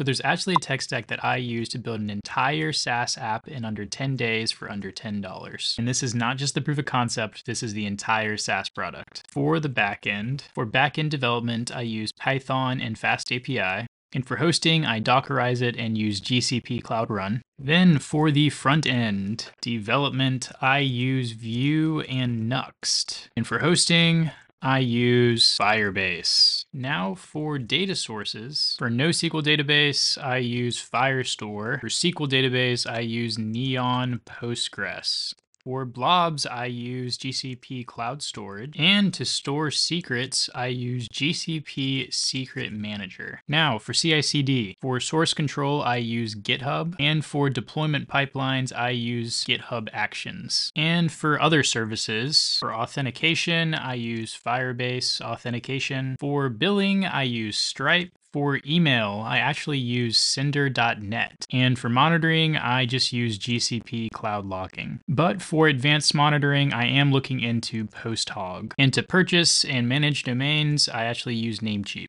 So there's actually a tech stack that I use to build an entire SaaS app in under 10 days for under $10. And this is not just the proof of concept, this is the entire SaaS product. For the backend, for backend development, I use Python and FastAPI. And for hosting, I Dockerize it and use GCP Cloud Run. Then for the front end development, I use Vue and Nuxt. And for hosting, I use Firebase. Now for data sources. For NoSQL database, I use Firestore. For SQL database, I use Neon Postgres. For blobs, I use GCP Cloud Storage. And to store secrets, I use GCP Secret Manager. Now for CI CD, for source control, I use GitHub. And for deployment pipelines, I use GitHub Actions. And for other services, for authentication, I use Firebase Authentication. For billing, I use Stripe. For email, I actually use Sender.net. And for monitoring, I just use GCP Cloud Logging. But for advanced monitoring, I am looking into PostHog. And to purchase and manage domains, I actually use Namecheap.